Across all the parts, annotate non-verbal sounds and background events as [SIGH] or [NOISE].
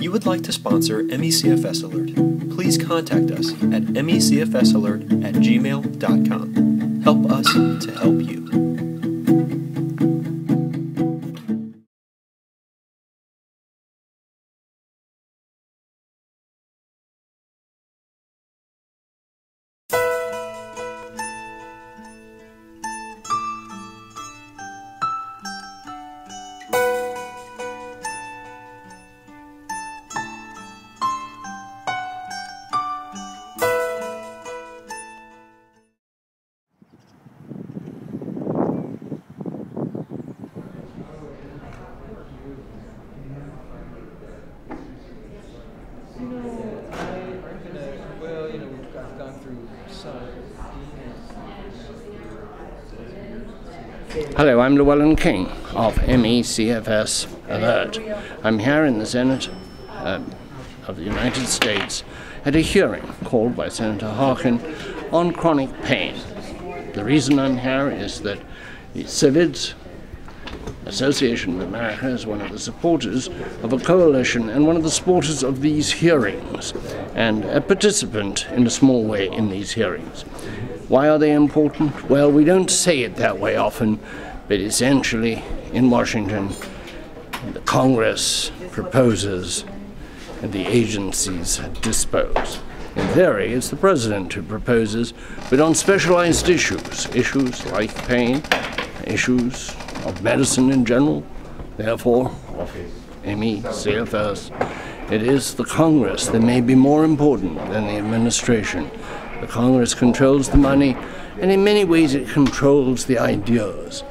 You would like to sponsor MECFS Alert, please contact us at mecfsalert at gmail.com. Help us to help you. Hello, I'm Llewellyn King of MECFS Alert. I'm here in the Senate uh, of the United States at a hearing called by Senator Harkin on chronic pain. The reason I'm here is that the CFIDS Association of America is one of the supporters of a coalition and one of the supporters of these hearings and a participant in a small way in these hearings. Why are they important? Well, we don't say it that way often, but essentially in Washington, the Congress proposes and the agencies dispose. In theory, it's the president who proposes, but on specialized issues, issues like pain, issues of medicine in general, therefore, of ME, CFS, it is the Congress that may be more important than the administration. The Congress controls the money, and in many ways it controls the ideas.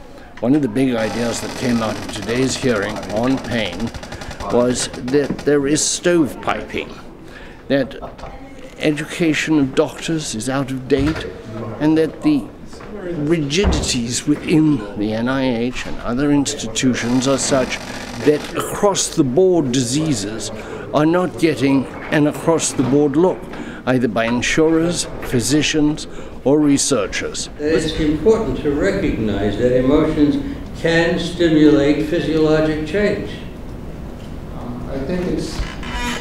One of the big ideas that came out of today's hearing on pain was that there is stovepiping, that education of doctors is out of date, and that the rigidities within the NIH and other institutions are such that across the board diseases are not getting an across the board look either by insurers, physicians, or researchers. It's important to recognize that emotions can stimulate physiologic change. Um, I think it's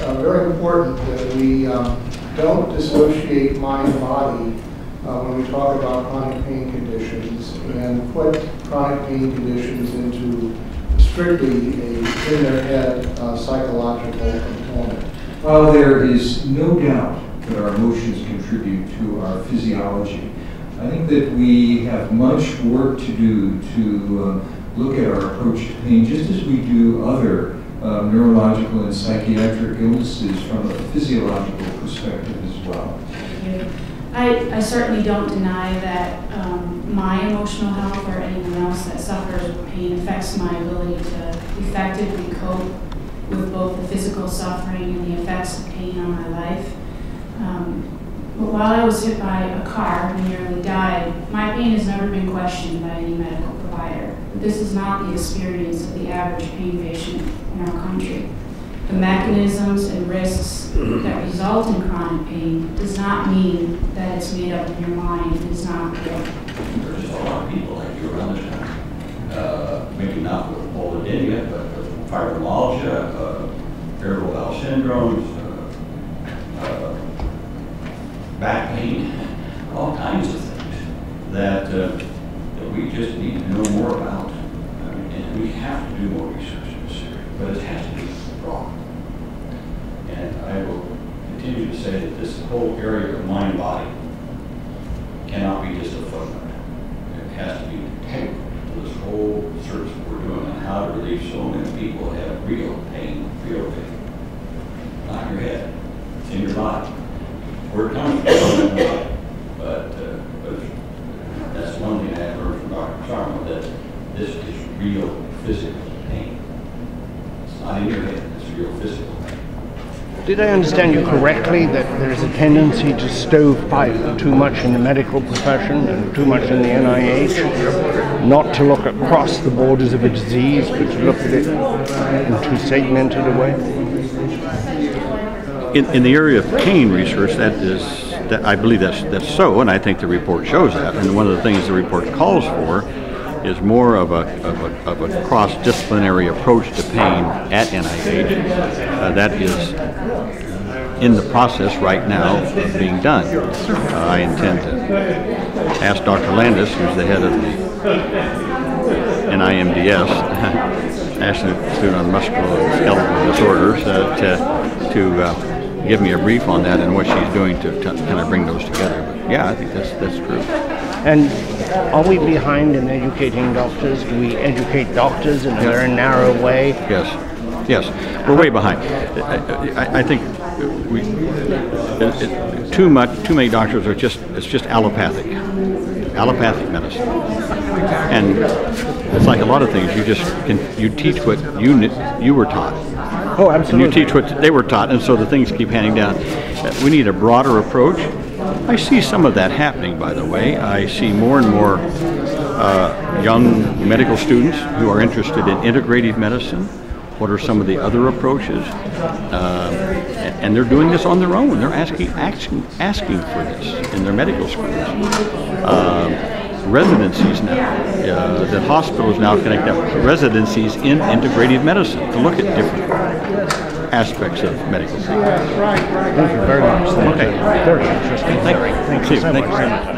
uh, very important that we um, don't dissociate mind and body uh, when we talk about chronic pain conditions and put chronic pain conditions into strictly a in their head uh, psychological component. Uh, there is no doubt that our emotions contribute to our physiology. I think that we have much work to do to uh, look at our approach to pain, just as we do other uh, neurological and psychiatric illnesses from a physiological perspective as well. I, I certainly don't deny that um, my emotional health or anyone else that suffers pain affects my ability to effectively cope with both the physical suffering and the effects of pain on my life. Um, but while I was hit by a car and nearly died, my pain has never been questioned by any medical provider. This is not the experience of the average pain patient in our country. The mechanisms and risks that result in chronic pain does not mean that it's made up in your mind and is not real. There's just a lot of people like you around the town, uh, maybe not with vulvodynia, but with fibromyalgia, uh, irritable bowel syndromes, back pain, all kinds of things that, uh, that we just need to know more about. I mean, and we have to do more research in this area, but it has to be wrong. And I will continue to say that this whole area of mind-body cannot be just a footnote. It has to be integral to this whole search that we're doing on how to relieve so many people have real pain, real pain. Not your head, it's in your body we're coming from but, uh, but that's one thing I have learned from Dr. Sharma, that this is real physical pain. It's not in your head, it's physical. Did I understand you correctly that there is a tendency to stovepipe too much in the medical profession and too much in the NIH? Not to look across the borders of a disease, but to look at it in too segmented a way? in, in the area of pain research, that is, that I believe that's that's so, and I think the report shows that. And one of the things the report calls for is more of a, of a, a cross-disciplinary approach to pain at NIH. Uh, that is in the process right now of being done. Uh, I intend to ask Dr. Landis, who's the head of the NINDS, [LAUGHS] National Institute on Musculoskeletal Disorders, uh, to, to uh, give me a brief on that and what she's doing to, to kind of bring those together. But yeah, I think that's, that's true. And are we behind in educating doctors? Do we educate doctors in a very narrow way? Yes, yes, we're way behind. I, I, I think we, it, it, too much, too many doctors are just, it's just allopathic, allopathic medicine. And it's like a lot of things, you just can, you teach what you, you were taught. Oh, absolutely. And you teach what they were taught, and so the things keep handing down. We need a broader approach. I see some of that happening, by the way. I see more and more uh, young medical students who are interested in integrative medicine. What are some of the other approaches? Uh, and they're doing this on their own. They're asking, asking, asking for this in their medical schools. Uh, residencies now, uh, that hospitals now connect up residencies in integrative medicine to look at different aspects of medical treatment. Thank you very much. Thank Okay. Very interesting. Thank- Thank thank you you. so Thank you very much.